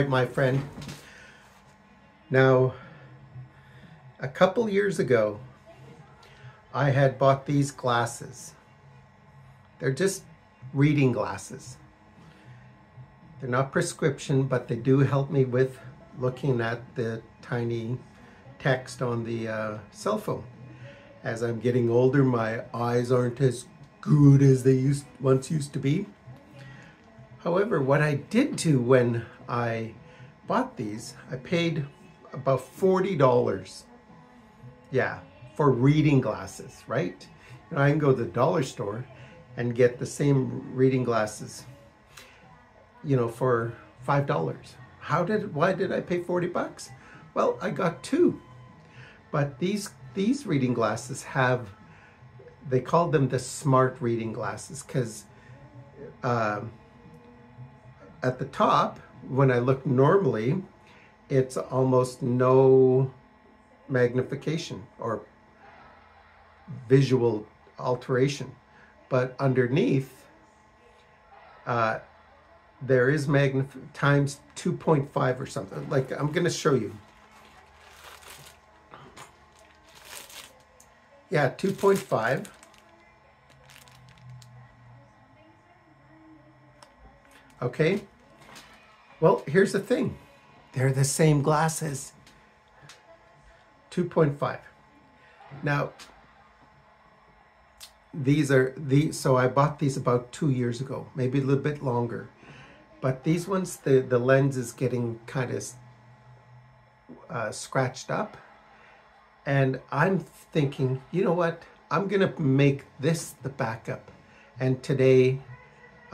my friend. Now, a couple years ago, I had bought these glasses. They're just reading glasses. They're not prescription, but they do help me with looking at the tiny text on the uh, cell phone. As I'm getting older, my eyes aren't as good as they used once used to be. However, what I did do when I bought these, I paid about $40. Yeah, for reading glasses, right? You know, I can go to the dollar store and get the same reading glasses you know, for five dollars. How did why did I pay 40 bucks? Well, I got two. But these these reading glasses have they called them the smart reading glasses because uh, um, at the top, when I look normally, it's almost no magnification or visual alteration. But underneath, uh, there is magnif times 2.5 or something. Like, I'm going to show you. Yeah, 2.5. Okay. Well, here's the thing. They're the same glasses. 2.5. Now, these are the so I bought these about two years ago, maybe a little bit longer. But these ones, the, the lens is getting kind of uh, scratched up. And I'm thinking, you know what? I'm going to make this the backup. And today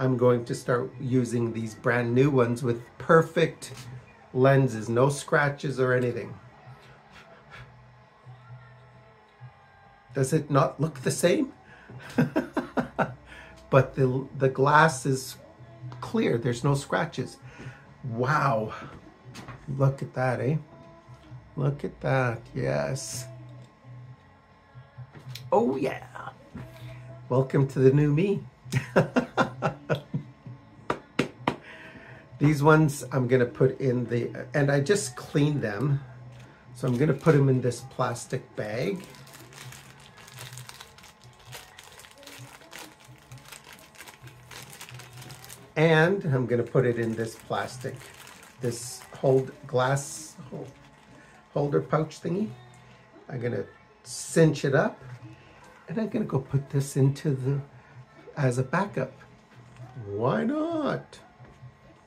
I'm going to start using these brand new ones with perfect lenses, no scratches or anything. Does it not look the same? but the, the glass is clear. There's no scratches. Wow. Look at that, eh? Look at that. Yes. Oh, yeah. Welcome to the new me. These ones I'm to put in the, and I just cleaned them. So I'm to put them in this plastic bag. And I'm to put it in this plastic, this hold glass holder pouch thingy. I'm to cinch it up and I'm to go put this into the, as a backup. Why not?